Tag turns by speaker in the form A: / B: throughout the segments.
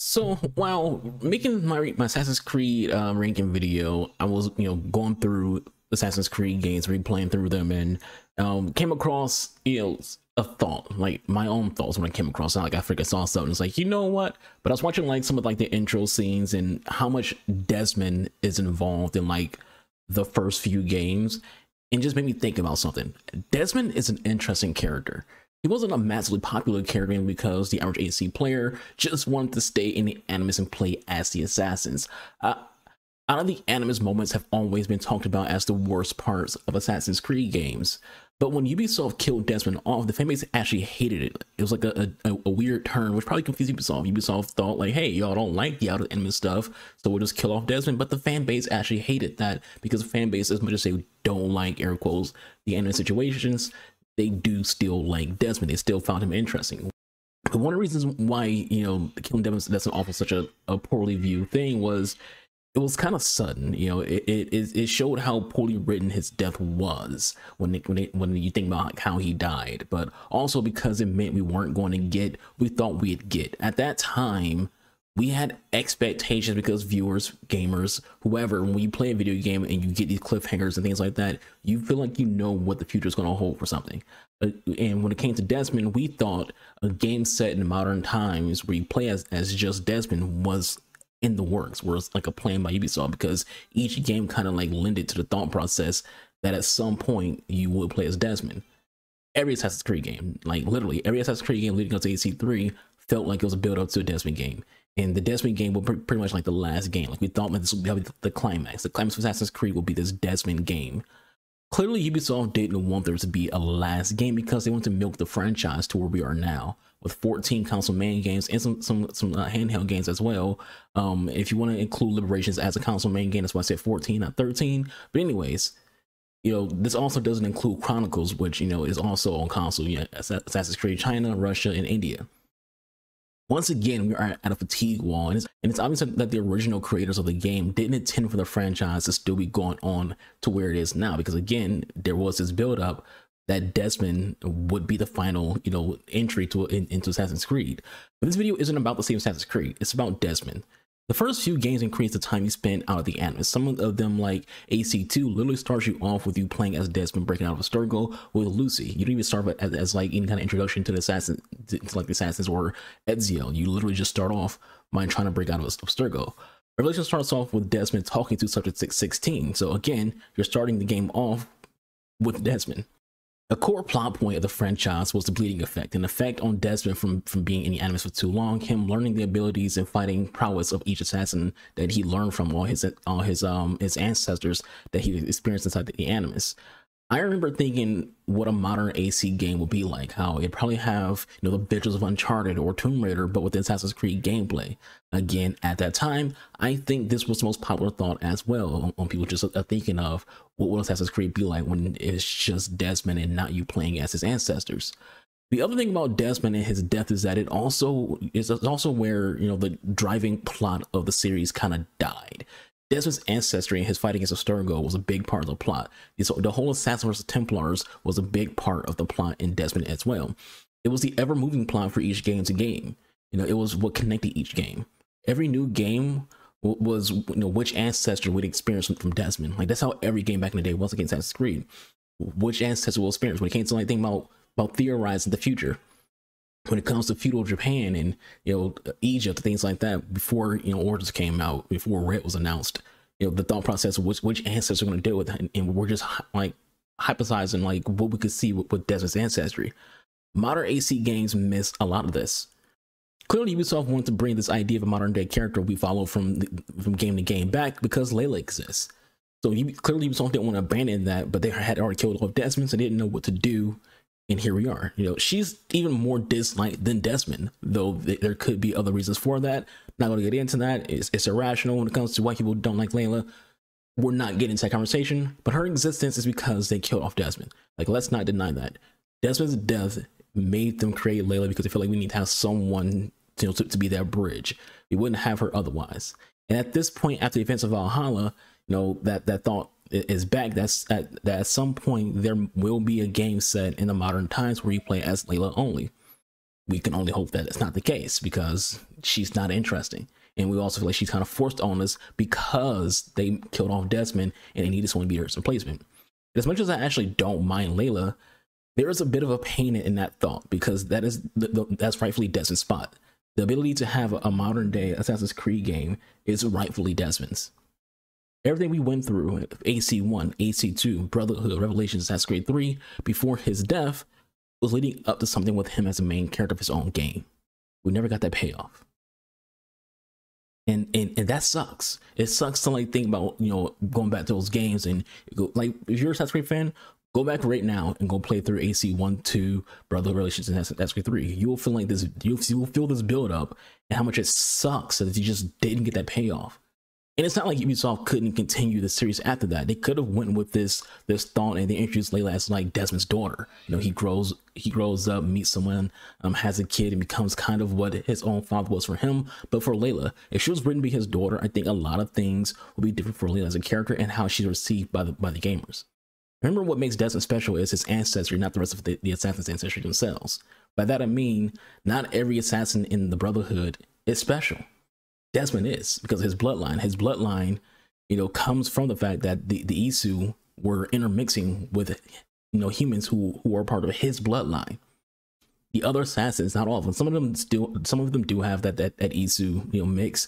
A: So while making my my Assassin's Creed uh, ranking video, I was you know going through Assassin's Creed games, replaying through them, and um, came across you know a thought, like my own thoughts when I came across. it. like I freaking saw something. It's like you know what? But I was watching like some of like the intro scenes and how much Desmond is involved in like the first few games, and just made me think about something. Desmond is an interesting character. He wasn't a massively popular character because the average AC player just wanted to stay in the Animus and play as the assassins. Uh, out of the Animus moments have always been talked about as the worst parts of Assassin's Creed games. But when Ubisoft killed Desmond off, the fanbase actually hated it. It was like a, a, a, weird turn, which probably confused Ubisoft. Ubisoft thought like, hey, y'all don't like the out of Animus stuff, so we'll just kill off Desmond. But the fanbase actually hated that because the fan base, as much as they don't like air quotes the Animus situations, they do still like Desmond. They still found him interesting. But one of the reasons why, you know, killing Desmond an awful such a, a poorly viewed thing was it was kind of sudden, you know. It, it it showed how poorly written his death was when it, when it, when you think about how he died, but also because it meant we weren't going to get we thought we'd get at that time we had expectations because viewers, gamers, whoever, when you play a video game and you get these cliffhangers and things like that, you feel like you know what the future is going to hold for something. Uh, and when it came to Desmond, we thought a game set in modern times where you play as, as just Desmond was in the works, was like a plan by Ubisoft because each game kind of like lended to the thought process that at some point you would play as Desmond. Every Assassin's Creed game, like literally every Assassin's Creed game leading up to AC3, felt like it was a build up to a Desmond game and the Desmond game will pretty much like the last game. Like we thought this would be the climax. The climax of Assassin's Creed will be this Desmond game. Clearly, Ubisoft didn't want there to be a last game because they want to milk the franchise to where we are now with 14 console main games and some some some uh, handheld games as well. Um, if you want to include Liberations as a console main game, that's why I said 14, not 13. But anyways, you know, this also doesn't include Chronicles, which you know is also on console. Yeah, Assassin's Creed China, Russia, and India once again, we are at a fatigue wall, and it's, and it's obvious that the original creators of the game didn't intend for the franchise to still be going on to where it is now. Because again, there was this build up that Desmond would be the final, you know, entry to in, into Assassin's Creed. But this video isn't about the same Assassin's Creed; it's about Desmond. The first few games increase the time you spend out of the Animus. Some of them, like AC2, literally starts you off with you playing as Desmond breaking out of Abstergo with Lucy. You don't even start as, as like any kind of introduction to the assassin, to, like the assassins or Ezio. You literally just start off by trying to break out of Abstergo. Revelation starts off with Desmond talking to Subject 616. So again, you're starting the game off with Desmond. A core plot point of the franchise was the bleeding effect, an effect on Desmond from, from being in the Animus for too long, him learning the abilities and fighting prowess of each assassin that he learned from all his all his um his ancestors that he experienced inside the Animus. I remember thinking what a modern AC game would be like, how it'd probably have, you know, the visuals of Uncharted or Tomb Raider, but with Assassin's Creed gameplay. Again, at that time, I think this was the most popular thought as well on people just uh, thinking of what would Assassin's Creed be like when it's just Desmond and not you playing as his ancestors. The other thing about Desmond and his death is that it also is also where, you know, the driving plot of the series kind of died. Desmond's ancestry and his fight against Abstergo was a big part of the plot. The whole Assassin vs. Templars was a big part of the plot in Desmond as well. It was the ever-moving plot for each game to game. You know, it was what connected each game. Every new game was, you know, which ancestor would experience from Desmond. Like that's how every game back in the day was against Assassin's Creed. Which ancestor will experience when it came to like think about about theorizing the future when it comes to feudal Japan and you know Egypt things like that before you know Origins came out before Red was announced you know the thought process of which which ancestors are going to deal with it, and, and, we're just like hypothesizing like what we could see with, with Desmond's ancestry. Modern AC games miss a lot of this. Clearly Ubisoft wanted to bring this idea of a modern day character we follow from from game to game back because Layla exists. So you, clearly Ubisoft didn't want to abandon that but they had already killed off Desmond so they didn't know what to do and here we are. You know, she's even more disliked than Desmond, though th- there could be other reasons for that. Not going to get into that. It's, it's irrational when it comes to why people don't like Layla. We're not getting into that conversation, but her existence is because they killed off Desmond. Like, let's not deny that. Desmond's death made them create Layla because they feel like we need to have someone you know, to, to be that bridge. We wouldn't have her otherwise. And at this point, after the events of Valhalla, you know, that, that thought is back. That's at that at some point there will be a game set in the modern times where you play as Layla only. we can only hope that it's not the case because she's not interesting. And we also feel like she's kind of forced on us because they killed off Desmond and they needed someone to be her replacement. As much as I actually don't mind Layla, there is a bit of a pain in that thought because that is the, the, that's rightfully Desmond's spot. The ability to have a modern day Assassin's Creed game is rightfully Desmond's. Everything we went through, AC1, AC2, Brotherhood, Revelations, Assassin's Creed 3, before his death, was leading up to something with him as a main character of his own game. We never got that payoff. And, and and that sucks. It sucks to like think about you know going back to those games and go like if you're a Assassin's Creed fan, go back right now and go play through AC one, two, Brother Revelations, and Assassin's Creed three. You will feel like this. You will feel this build up and how much it sucks that you just didn't get that payoff. And it's not like Ubisoft couldn't continue the series after that. They could have went with this this thought and they introduced Layla as like Desmond's daughter. You know, he grows he grows up, meets someone, um, has a kid, and becomes kind of what his own father was for him. But for Layla, if she was written to be his daughter, I think a lot of things would be different for Layla as a character and how she's received by the by the gamers. Remember what makes Desmond special is his ancestry, not the rest of the, the assassin's ancestry themselves. By that I mean, not every assassin in the Brotherhood is special. Desmond is because his bloodline, his bloodline, you know, comes from the fact that the, the Isu were intermixing with, you know, humans who, who are part of his bloodline. The other assassins, not all of them, some of them still, some of them do have that, that, that Isu, you know, mix,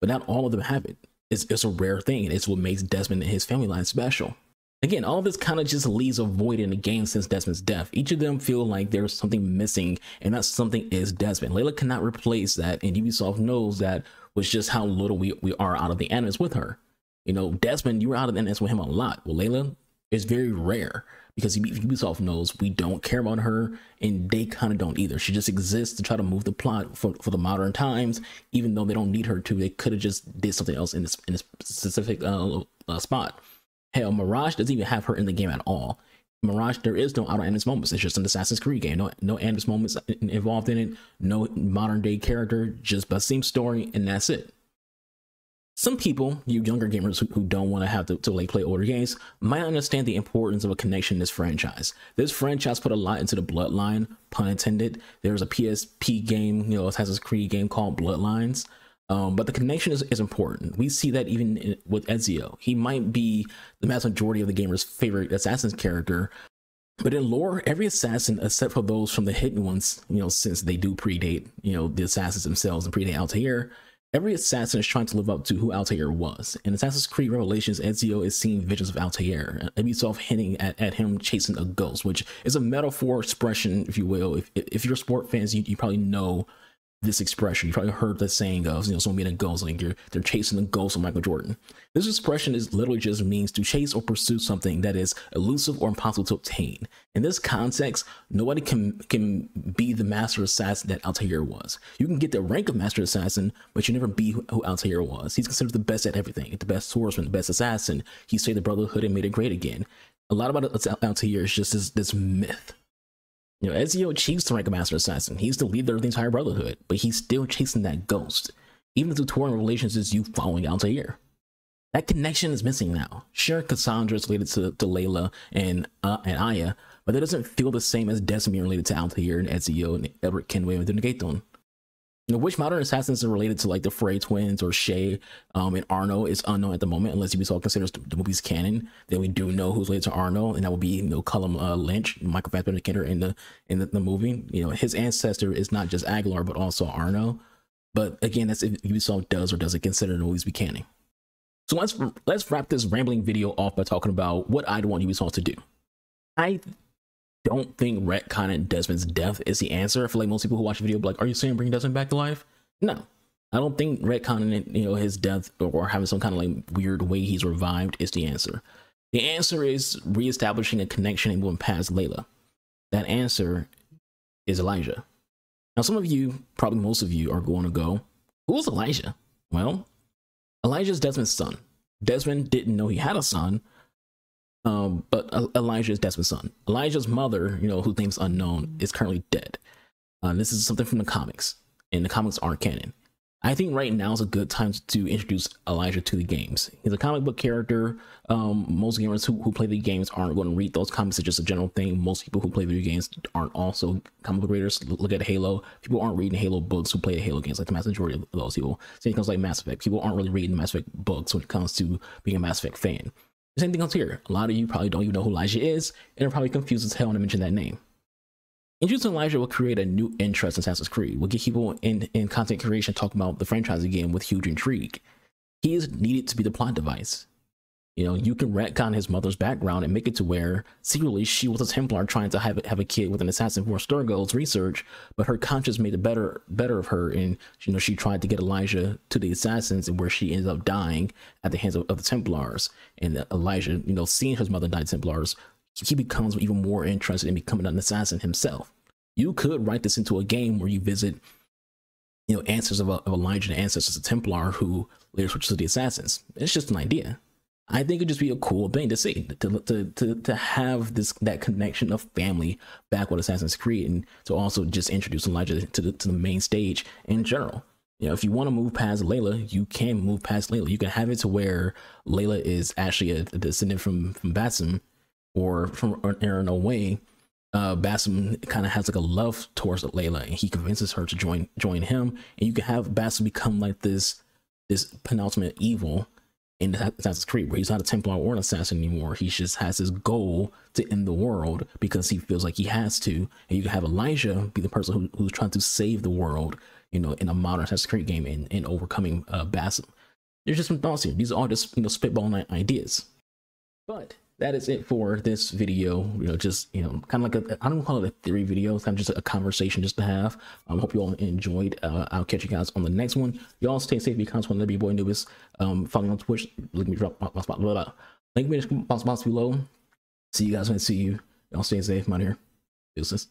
A: but not all of them have it. It's, it's a rare thing. And it's what makes Desmond and his family line special. Again, all this kind of just leaves a void in the game since Desmond's death. Each of them feel like there's something missing, and that something is Desmond. Layla cannot replace that, and Ubisoft knows that was just how little we, we are out of the animus with her. You know, Desmond, you were out of the animus with him a lot. Well, Layla is very rare because Ubisoft knows we don't care about her and they kind of don't either. She just exists to try to move the plot for, for the modern times, even though they don't need her to. They could have just did something else in this, in this specific uh, uh, spot. Hell, Mirage doesn't even have her in the game at all. Mirage, there is no animus moments. It's just an Assassin's Creed game. No, no animus moments involved in it. No modern day character. Just the same story, and that's it. Some people, you younger gamers who, who don't want to have to, to like play older games, might understand the importance of a connection this franchise. This franchise put a lot into the bloodline, pun intended. There's a PSP game, you know, Assassin's Creed game called Bloodlines. Um, but the connection is, is important. We see that even in, with Ezio. He might be the vast majority of the gamer's favorite assassin's character, but in lore, every assassin, except for those from the hidden ones, you know, since they do predate, you know, the assassins themselves and predate Altair, every assassin is trying to live up to who Altair was. In Assassin's Creed Revelations, Ezio is seeing visions of Altair, Ubisoft hinting at, at him chasing a ghost, which is a metaphor expression, if you will. If, if you're sport fans, you, you probably know this expression. You probably heard the saying of, you know, someone being a ghost, like you're, they're chasing the ghost of Michael Jordan. This expression is literally just means to chase or pursue something that is elusive or impossible to obtain. In this context, nobody can can be the master assassin that Altair was. You can get the rank of master assassin, but you never be who, who Altair was. He's considered the best at everything, the best swordsman, the best assassin. He saved the Brotherhood and made it great again. A lot about Altair is just this, this myth you know, Ezio achieves the rank of Master Assassin. He's the leader of the entire Brotherhood, but he's still chasing that ghost. Even if the tutorial Revelations is you following Altair. That connection is missing now. Sure, Kassandra is related to, to Layla and uh, and Aya, but that doesn't feel the same as Desmond related to Altair and Ezio and Edward Kenway and the Negation. Which modern assassins are related to like the Frye twins or Shay um, and Arno is unknown at the moment, unless Ubisoft considers the, the movie's canon. Then we do know who's related to Arno, and that would be you know Callum uh, Lynch, Michael Fassbender in the in the, the, movie. You know, his ancestor is not just Aguilar but also Arno. But again, that's if Ubisoft does or doesn't consider the movies be canon. So let's let's wrap this rambling video off by talking about what I'd want Ubisoft to do. I don't think retconning Desmond's death is the answer. I feel like most people who watch the video be like, "Are you saying bring Desmond back to life?" No, I don't think retconning you know his death or having some kind of like weird way he's revived is the answer. The answer is reestablishing a connection and moving past Layla. That answer is Elijah. Now, some of you, probably most of you, are going to go, "Who is Elijah?" Well, Elijah is Desmond's son. Desmond didn't know he had a son um, but Elijah is Desmond's son. Elijah's mother, you know, whose name's unknown, is currently dead. Uh, this is something from the comics, and the comics aren't canon. I think right now is a good time to introduce Elijah to the games. He's a comic book character. Um, most gamers who, who play the games aren't going to read those comics. It's just a general thing. Most people who play video games aren't also comic book readers. Look at Halo. People aren't reading Halo books who play the Halo games, like the mass majority of those people. Same comes like Mass Effect. People aren't really reading Mass Effect books when it comes to being a Mass Effect fan. Same thing comes here. A lot of you probably don't even know who Elijah is, and are probably confused as hell when I mention that name. Introducing Elijah will create a new interest in Assassin's Creed. Will get people in, in content creation talking about the franchise again with huge intrigue. He is needed to be the plot device. You know, you can retcon his mother's background and make it to where secretly she was a Templar trying to have, have a kid with an assassin for Abstergo's research, but her conscience made it better better of her, and you know she tried to get Elijah to the assassins, and where she ended up dying at the hands of, of the Templars. And uh, Elijah, you know, seeing his mother die Templars, he becomes even more interested in becoming an assassin himself. You could write this into a game where you visit, you know, ancestors of, of Elijah and ancestors of Templar who later switch to the assassins. It's just an idea. I think it'd just be a cool thing to see to to to to have this that connection of family back with Assassin's Creed and to also just introduce Elijah to the to the main stage in general. You know, if you want to move past Layla, you can move past Layla. You can have it to where Layla is actually a, a descendant from from Basim or from Aaron away, uh, Basim kind of has like a love towards Layla, and he convinces her to join join him. And you can have Basim become like this this penultimate evil in Assassin's Creed, where he's not a Templar or an assassin anymore. He just has his goal to end the world because he feels like he has to. And you can have Elijah be the person who, who's trying to save the world, you know, in a modern Assassin's Creed game and, and overcoming uh, Basim. There's just some thoughts here. These are all just you know spitballing ideas, but that is it for this video. You know just you know kind of like a i don't call it a theory video it's kind of just a conversation just to have. Um hope you all enjoyed. Uh, i'll catch you guys on the next one. Y'all stay safe because one of the boy nubis um follow me on twitch link me drop my spot blah, blah. link me in the box below. See you guys when i see you. Y'all stay safe out here deuces